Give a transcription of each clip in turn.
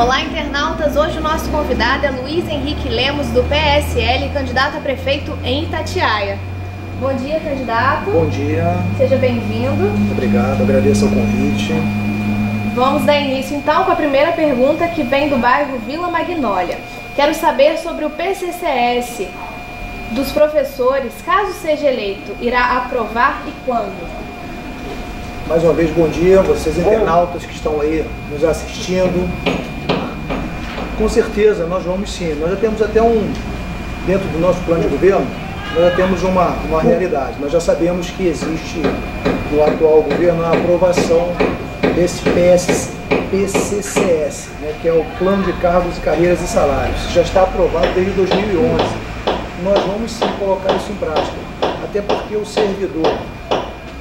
Olá, internautas! Hoje o nosso convidado é Luiz Henrique Lemos, do PSL, candidato a prefeito em Itatiaia. Bom dia, candidato. Bom dia. Seja bem-vindo. Obrigado, agradeço o convite. Vamos dar início então com a primeira pergunta que vem do bairro Vila Magnólia. Quero saber sobre o PCCS dos professores, caso seja eleito, irá aprovar e quando? Mais uma vez, bom dia, vocês internautas que estão aí nos assistindo. Com certeza, nós vamos sim. Nós já temos até um, dentro do nosso plano de governo, nós já temos uma, uma realidade. Nós já sabemos que existe no atual governo a aprovação desse PS, PCCS, né, que é o Plano de Cargos Carreiras e Salários. Já está aprovado desde 2011. Nós vamos sim colocar isso em prática, até porque o servidor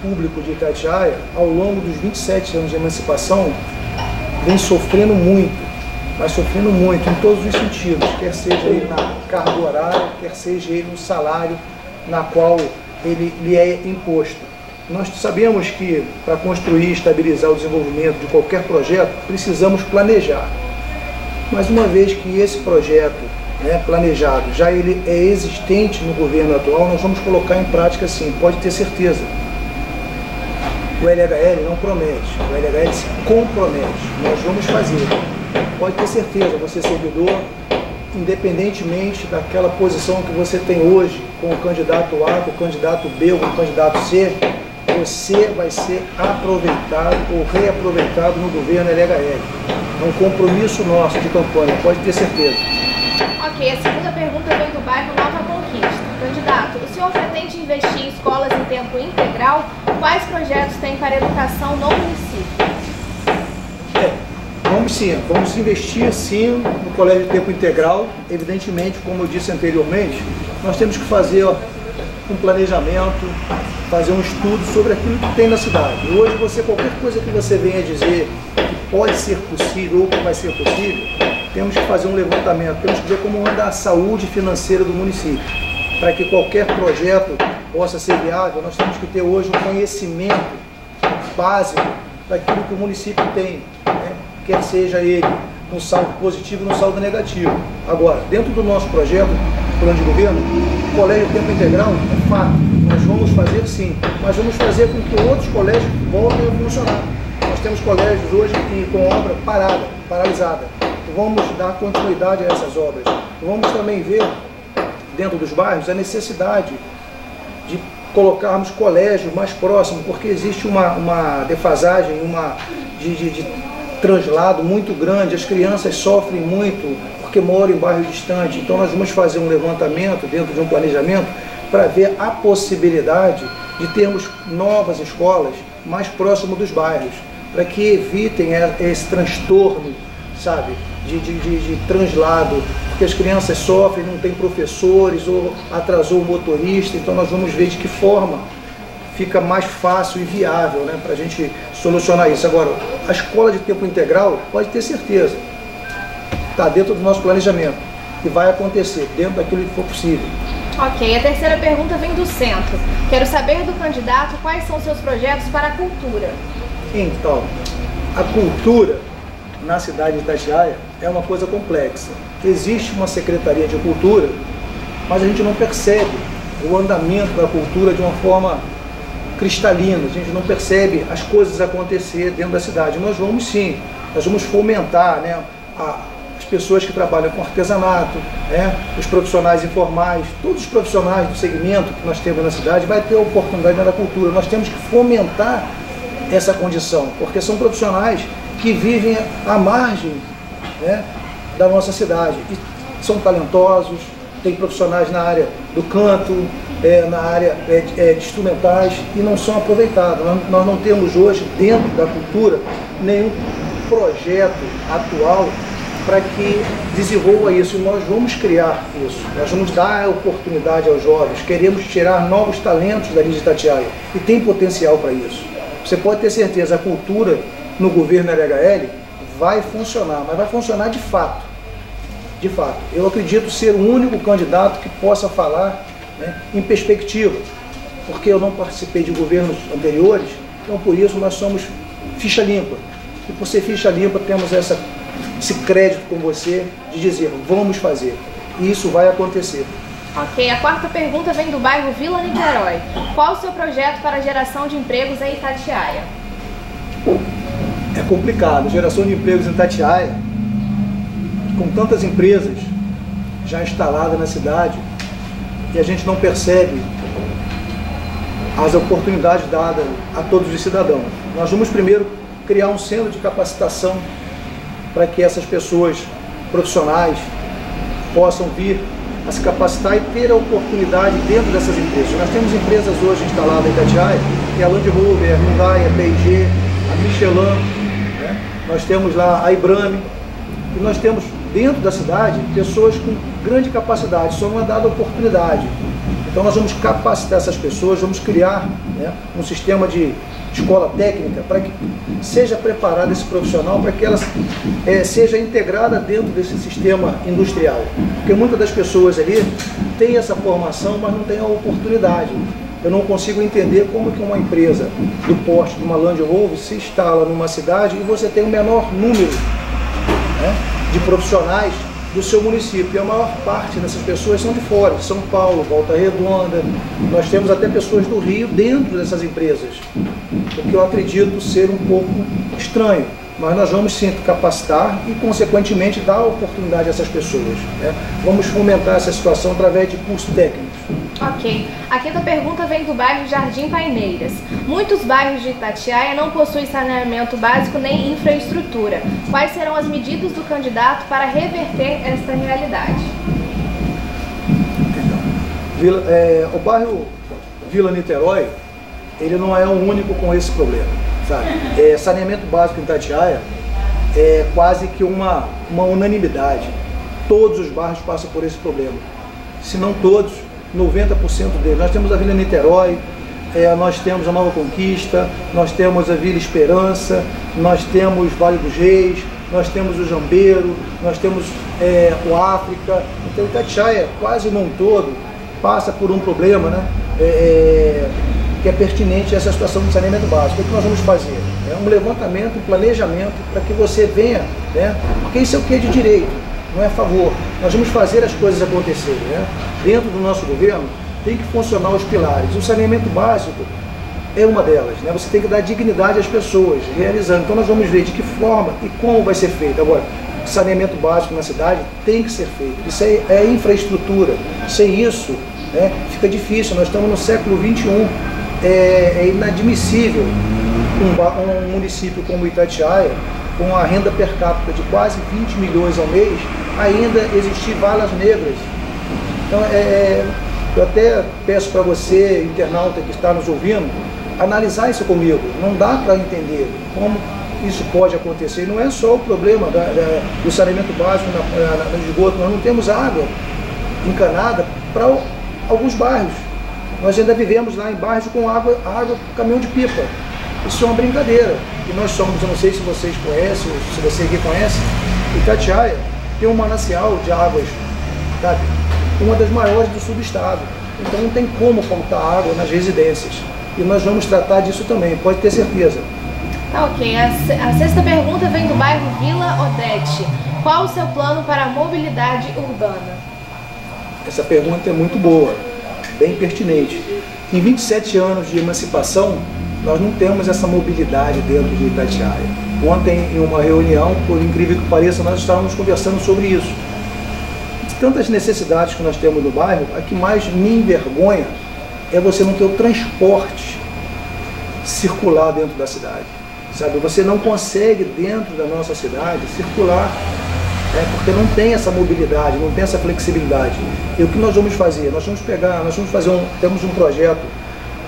público de Itatiaia, ao longo dos 27 anos de emancipação, vem sofrendo muito, mas sofrendo muito em todos os sentidos, quer seja ele na carga horária, quer seja ele no salário na qual ele lhe é imposto. Nós sabemos que para construir e estabilizar o desenvolvimento de qualquer projeto, precisamos planejar. Mas uma vez que esse projeto né, planejado já ele é existente no governo atual, nós vamos colocar em prática sim, pode ter certeza o LHL não promete, o LHL se compromete. Nós vamos fazer. Pode ter certeza, você servidor, independentemente daquela posição que você tem hoje com o candidato A, com o candidato B ou com o candidato C, você vai ser aproveitado ou reaproveitado no governo LHL. É um compromisso nosso de campanha, pode ter certeza. Ok, a segunda pergunta vem do bairro Nova Conquista. Candidato, o senhor pretende investir em escolas em tempo integral? Quais projetos tem para a educação no município? Vamos sim, vamos investir sim no colégio de tempo integral. Evidentemente, como eu disse anteriormente, nós temos que fazer um planejamento, fazer um estudo sobre aquilo que tem na cidade. Hoje, você qualquer coisa que você venha dizer que pode ser possível ou que vai ser possível, temos que fazer um levantamento, temos que ver como anda a saúde financeira do município para que qualquer projeto possa ser viável, nós temos que ter hoje um conhecimento básico daquilo que o município tem, né? Quer seja ele no saldo positivo ou no saldo negativo. Agora, dentro do nosso projeto, plano de governo, o colégio tempo integral é fato, nós vamos fazer sim, mas vamos fazer com que outros colégios voltem a funcionar. Nós temos colégios hoje com obra parada, paralisada. Vamos dar continuidade a essas obras. Vamos também ver dentro dos bairros a necessidade de colocarmos colégios mais próximos, porque existe uma, uma defasagem, uma de, de, de translado muito grande, as crianças sofrem muito porque moram em bairros distantes. Então nós vamos fazer um levantamento dentro de um planejamento para ver a possibilidade de termos novas escolas mais próximo dos bairros, para que evitem esse transtorno, sabe, de, de, de, de translado porque as crianças sofrem, não tem professores ou atrasou o motorista, então nós vamos ver de que forma fica mais fácil e viável né, para a gente solucionar isso. Agora, a escola de tempo integral pode ter certeza, está dentro do nosso planejamento e vai acontecer dentro daquilo que for possível. Ok, a terceira pergunta vem do centro. Quero saber do candidato quais são seus projetos para a cultura. Então, a cultura na cidade de Itatiaia é uma coisa complexa. Existe uma Secretaria de Cultura, mas a gente não percebe o andamento da cultura de uma forma cristalina, a gente não percebe as coisas acontecer dentro da cidade. Nós vamos sim, nós vamos fomentar né, a, as pessoas que trabalham com artesanato, né, os profissionais informais, todos os profissionais do segmento que nós temos na cidade vai ter oportunidade na cultura. Nós temos que fomentar essa condição, porque são profissionais que vivem à margem né, da nossa cidade. E são talentosos, tem profissionais na área do canto, é, na área é, é, de instrumentais e não são aproveitados. Nós, nós não temos hoje, dentro da cultura, nenhum projeto atual para que desenvolva isso. E nós vamos criar isso. Nós vamos dar oportunidade aos jovens. Queremos tirar novos talentos da de Itatiaia. E tem potencial para isso. Você pode ter certeza, a cultura no governo LHL vai funcionar, mas vai funcionar de fato. De fato. Eu acredito ser o único candidato que possa falar né, em perspectiva, porque eu não participei de governos anteriores, então por isso nós somos ficha limpa. E por ser ficha limpa temos essa esse crédito com você de dizer vamos fazer. E isso vai acontecer. Ok, a quarta pergunta vem do bairro Vila Niterói. Qual o seu projeto para a geração de empregos em Itatiaia? É complicado. Geração de empregos em Itatiaia, com tantas empresas já instaladas na cidade, e a gente não percebe as oportunidades dadas a todos os cidadãos. Nós vamos primeiro criar um centro de capacitação para que essas pessoas profissionais possam vir a se capacitar e ter a oportunidade dentro dessas empresas. Nós temos empresas hoje instaladas em Itatiaia, que é a Land Rover, a Hyundai, a P&G, a Michelin, né? nós temos lá a Ibrame, e nós temos dentro da cidade pessoas com grande capacidade, só não é dada oportunidade. Então nós vamos capacitar essas pessoas, vamos criar né, um sistema de escola técnica para que seja preparado esse profissional para que ela é, seja integrada dentro desse sistema industrial. Porque muitas das pessoas ali têm essa formação, mas não têm a oportunidade. Eu não consigo entender como que uma empresa do porte de uma Land Rover se instala numa cidade e você tem o menor número né, de profissionais do seu município. E a maior parte dessas pessoas são de fora, de São Paulo, Volta Redonda. Nós temos até pessoas do Rio dentro dessas empresas, o que eu acredito ser um pouco estranho. Mas nós vamos sim capacitar e, consequentemente, dar oportunidade a essas pessoas. Né? Vamos fomentar essa situação através de cursos técnicos. Ok. A quinta pergunta vem do bairro Jardim Paineiras. Muitos bairros de Itatiaia não possuem saneamento básico nem infraestrutura. Quais serão as medidas do candidato para reverter esta realidade? Vila, é, o bairro Vila Niterói, ele não é o único com esse problema. Sabe? É, saneamento básico em Itatiaia é quase que uma, uma unanimidade. Todos os bairros passam por esse problema. Se não todos, 90% deles. Nós temos a Vila Niterói, é, nós temos a Nova Conquista, nós temos a Vila Esperança, nós temos Vale dos Reis, nós temos o Jambeiro, nós temos é, o África. Então Itatiaia, quase num todo, passa por um problema né, é, é que é pertinente a essa situação do saneamento básico. O que nós vamos fazer? É um levantamento, um planejamento para que você venha, né, porque isso é o que é de direito não é favor. Nós vamos fazer as coisas acontecerem. Né? Dentro do nosso governo tem que funcionar os pilares. O saneamento básico é uma delas. Né? Você tem que dar dignidade às pessoas, realizando. Então nós vamos ver de que forma e como vai ser feito. Agora, saneamento básico na cidade tem que ser feito. Isso é, é infraestrutura. Sem isso, né, fica difícil. Nós estamos no século XXI. É, é inadmissível um, um município como Itatiaia com a renda per capita de quase 20 milhões ao mês, ainda existir valas negras. Então, é, é eu até peço para você, internauta que está nos ouvindo, analisar isso comigo. Não dá para entender como isso pode acontecer. Não é só o problema da, da, do saneamento básico na, na, no esgoto, nós não temos água encanada para alguns bairros. Nós ainda vivemos lá em bairros com água, água caminhão de pipa. Isso é uma brincadeira. E nós somos, eu não sei se vocês conhecem, ou se você aqui conhece, Itatiaia tem um manancial de águas, sabe? Uma das maiores do sul do estado. Então não tem como faltar água nas residências. E nós vamos tratar disso também, pode ter certeza. Tá ok. A, a sexta pergunta vem do bairro Vila Odete. Qual o seu plano para a mobilidade urbana? Essa pergunta é muito boa, bem pertinente. Em 27 anos de emancipação, nós não temos essa mobilidade dentro de Itatiaia. Ontem, em uma reunião, por incrível que pareça, nós estávamos conversando sobre isso. De tantas necessidades que nós temos no bairro, a que mais me envergonha é você não ter o transporte circular dentro da cidade. Sabe, você não consegue dentro da nossa cidade circular é, porque não tem essa mobilidade, não tem essa flexibilidade. E o que nós vamos fazer? Nós vamos pegar, nós vamos fazer um, temos um projeto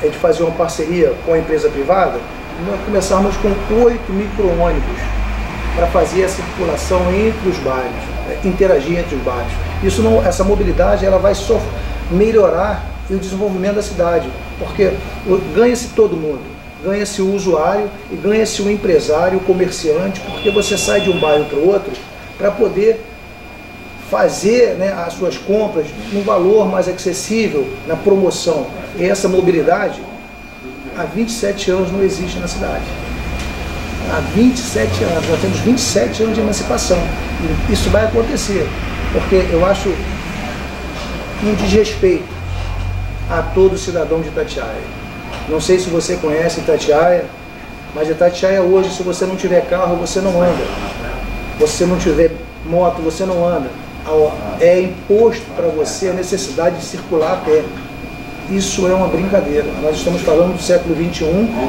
é de fazer uma parceria com a empresa privada, nós começarmos com oito micro-ônibus para fazer a circulação entre os bairros, é, interagir entre os bairros. Isso não, essa mobilidade ela vai só melhorar o desenvolvimento da cidade, porque ganha-se todo mundo, ganha-se o usuário e ganha-se o empresário, o comerciante, porque você sai de um bairro para o outro para poder fazer né, as suas compras num valor mais acessível, na promoção. E essa mobilidade, há 27 anos não existe na cidade. há 27 anos, nós temos 27 anos de emancipação. E isso vai acontecer, porque eu acho um desrespeito a todo cidadão de Itatiaia. Não sei se você conhece Itatiaia, mas Itatiaia hoje, se você não tiver carro, você não anda. Você não tiver moto, você não anda. É imposto para você a necessidade de circular a pé. Isso é uma brincadeira. Nós estamos falando do século XXI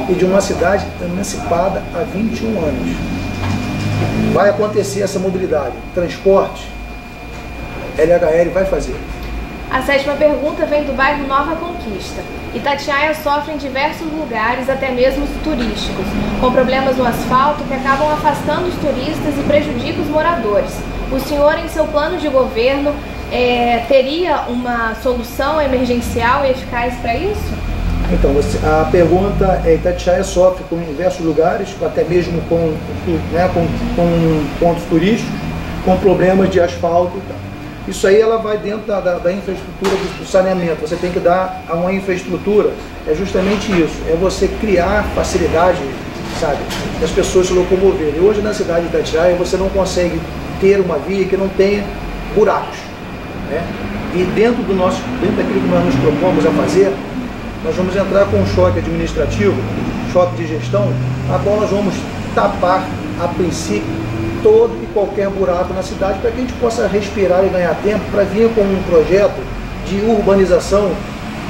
e de uma cidade emancipada há 21 anos. Vai acontecer essa mobilidade. Transporte, LHL vai fazer. A sétima pergunta vem do bairro Nova Conquista. Itatiaia sofre em diversos lugares, até mesmo turísticos, com problemas no asfalto que acabam afastando os turistas e prejudicam os moradores. O senhor, em seu plano de governo, é, teria uma solução emergencial e eficaz para isso? Então, a pergunta é: Itatiaia sofre com diversos lugares, até mesmo com, né, com, com pontos turísticos, com problemas de asfalto. Isso aí ela vai dentro da, da, da infraestrutura do, do, saneamento. Você tem que dar a uma infraestrutura. É justamente isso. É você criar facilidade, sabe, das pessoas se locomoverem. Hoje na cidade de Itatiaia você não consegue ter uma via que não tenha buracos. Né? E dentro do nosso, dentro daquilo que nós nos propomos a fazer, nós vamos entrar com um choque administrativo, choque de gestão, a qual nós vamos tapar a princípio todo e qualquer buraco na cidade para que a gente possa respirar e ganhar tempo para vir com um projeto de urbanização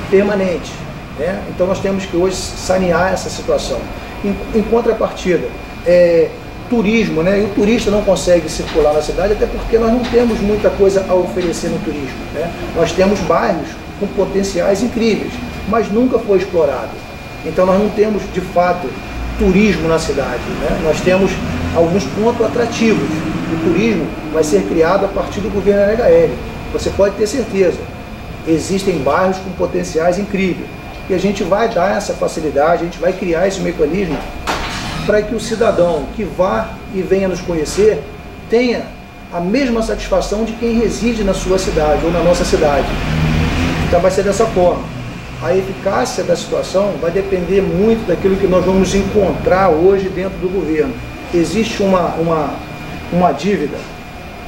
permanente. Né? Então nós temos que hoje sanear essa situação. Em, em contrapartida, é, turismo, né? E o turista não consegue circular na cidade até porque nós não temos muita coisa a oferecer no turismo. Né? Nós temos bairros com potenciais incríveis, mas nunca foi explorado. Então nós não temos de fato turismo na cidade. Né? Nós temos alguns pontos atrativos. O turismo vai ser criado a partir do governo NHL. Você pode ter certeza. Existem bairros com potenciais incríveis. E a gente vai dar essa facilidade, a gente vai criar esse mecanismo para que o cidadão que vá e venha nos conhecer tenha a mesma satisfação de quem reside na sua cidade ou na nossa cidade. Então vai ser dessa forma. A eficácia da situação vai depender muito daquilo que nós vamos encontrar hoje dentro do governo. Existe uma, uma, uma dívida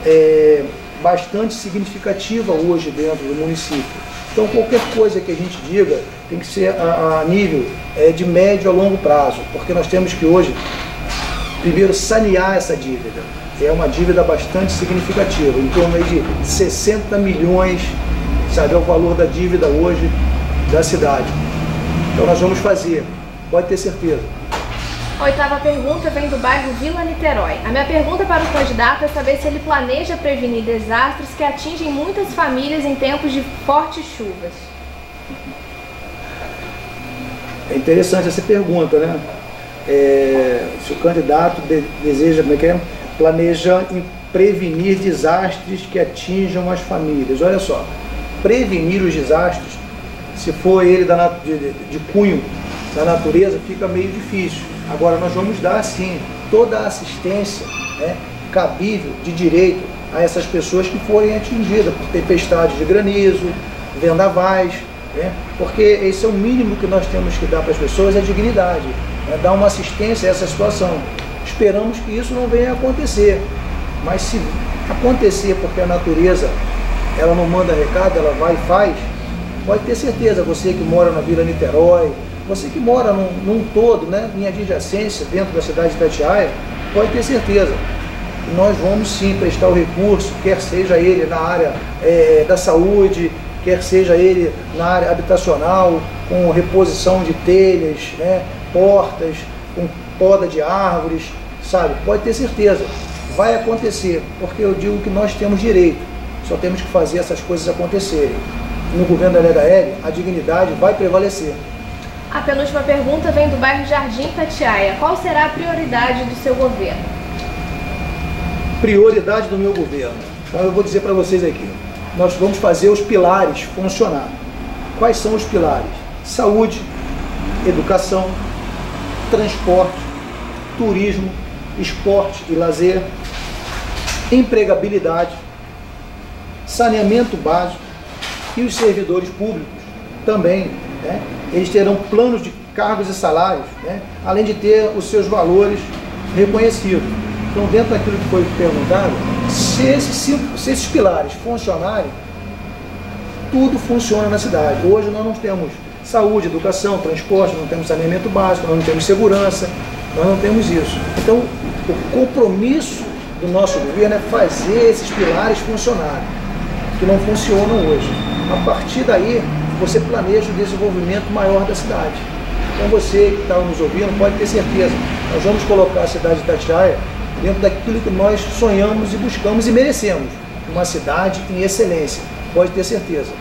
é, bastante significativa hoje dentro do município. Então qualquer coisa que a gente diga tem que ser a, a nível é, de médio a longo prazo, porque nós temos que hoje, primeiro, sanear essa dívida. É uma dívida bastante significativa, em torno de 60 milhões, sabe, é o valor da dívida hoje da cidade. Então nós vamos fazer, pode ter certeza. Oitava pergunta vem do bairro Vila Niterói. A minha pergunta para o candidato é saber se ele planeja prevenir desastres que atingem muitas famílias em tempos de fortes chuvas. É interessante essa pergunta, né? É, se o candidato de, deseja, como é que é? Planeja prevenir desastres que atinjam as famílias. Olha só, prevenir os desastres, se for ele da, de, de cunho da natureza, fica meio difícil Agora, nós vamos dar, sim, toda a assistência né, cabível de direito a essas pessoas que forem atingidas por tempestades de granizo, vendavais, né, porque esse é o mínimo que nós temos que dar para as pessoas, é dignidade, é dar uma assistência a essa situação. Esperamos que isso não venha a acontecer, mas se acontecer porque a natureza ela não manda recado, ela vai e faz, pode ter certeza, você que mora na Vila Niterói, você que mora num, num todo, né, em adjacência, dentro da cidade de Itatiaia, pode ter certeza que nós vamos sim prestar o recurso, quer seja ele na área é, da saúde, quer seja ele na área habitacional, com reposição de telhas, né, portas, com poda de árvores, sabe? Pode ter certeza, vai acontecer, porque eu digo que nós temos direito, só temos que fazer essas coisas acontecerem. No governo da LHL, a dignidade vai prevalecer. A penúltima pergunta vem do bairro Jardim Tatiaia. Qual será a prioridade do seu governo? Prioridade do meu governo. Então eu vou dizer para vocês aqui. Nós vamos fazer os pilares funcionar. Quais são os pilares? Saúde, educação, transporte, turismo, esporte e lazer, empregabilidade, saneamento básico e os servidores públicos também né? Eles terão planos de cargos e salários, né? além de ter os seus valores reconhecido. Então, dentro daquilo que foi perguntado, se esses, cinco, se esses pilares funcionarem, tudo funciona na cidade. Hoje nós não temos saúde, educação, transporte, não temos saneamento básico, nós não temos segurança, nós não temos isso. Então, o compromisso do nosso governo é fazer esses pilares funcionarem, que não funcionam hoje. A partir daí, você planeja o desenvolvimento maior da cidade. Então você que está nos ouvindo pode ter certeza, nós vamos colocar a cidade de Itatiaia dentro daquilo que nós sonhamos e buscamos e merecemos, uma cidade em excelência, pode ter certeza.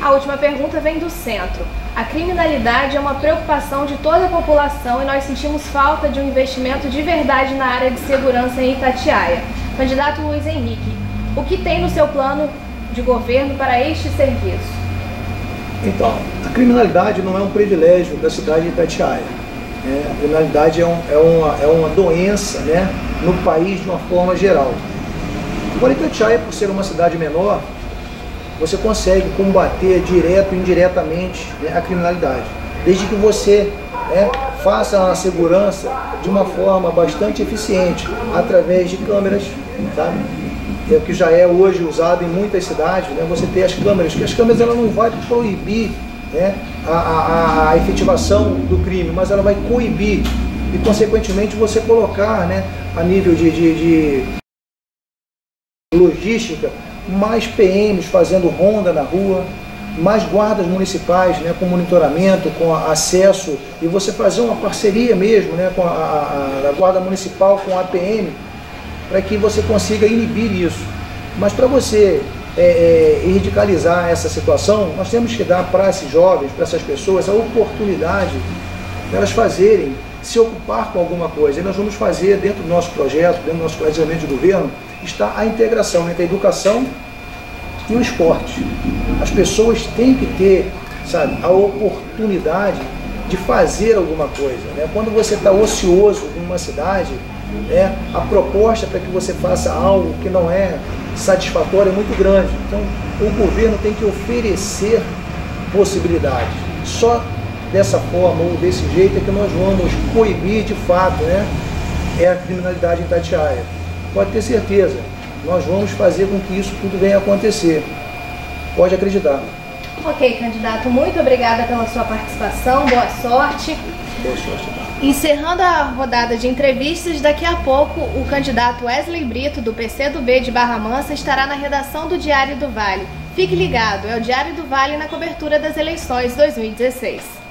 A última pergunta vem do centro. A criminalidade é uma preocupação de toda a população e nós sentimos falta de um investimento de verdade na área de segurança em Itatiaia. Candidato Luiz Henrique, o que tem no seu plano de governo para este serviço? Então, a criminalidade não é um privilégio da cidade de Itatiaia. Né? A criminalidade é, um, é, uma, é uma doença né, no país de uma forma geral. Agora, Itatiaia, por ser uma cidade menor, você consegue combater direto e indiretamente né, a criminalidade. Desde que você né, faça a segurança de uma forma bastante eficiente, através de câmeras, sabe? É o que já é hoje usado em muitas cidades, né, você ter as câmeras, que as câmeras ela não vai proibir né, a, a, a efetivação do crime, mas ela vai coibir e, consequentemente, você colocar né, a nível de, de, de logística mais PMs fazendo ronda na rua, mais guardas municipais né, com monitoramento, com acesso, e você fazer uma parceria mesmo né, com a, a, a guarda municipal, com a PM, para que você consiga inibir isso. Mas para você é, é, radicalizar essa situação, nós temos que dar para esses jovens, para essas pessoas, a oportunidade de elas fazerem, se ocupar com alguma coisa. E nós vamos fazer dentro do nosso projeto, dentro do nosso planejamento de governo, está a integração entre a educação e o esporte. As pessoas têm que ter sabe, a oportunidade de fazer alguma coisa. Né? Quando você está ocioso em uma cidade, né, a proposta para que você faça algo que não é satisfatório é muito grande. Então, o governo tem que oferecer possibilidades. Só dessa forma ou desse jeito é que nós vamos coibir de fato né, é a criminalidade em Tatiaia pode ter certeza, nós vamos fazer com que isso tudo venha a acontecer. Pode acreditar. Ok, candidato, muito obrigada pela sua participação, boa sorte. Boa sorte. Encerrando a rodada de entrevistas, daqui a pouco o candidato Wesley Brito, do PCdoB de Barra Mansa, estará na redação do Diário do Vale. Fique ligado, é o Diário do Vale na cobertura das eleições 2016.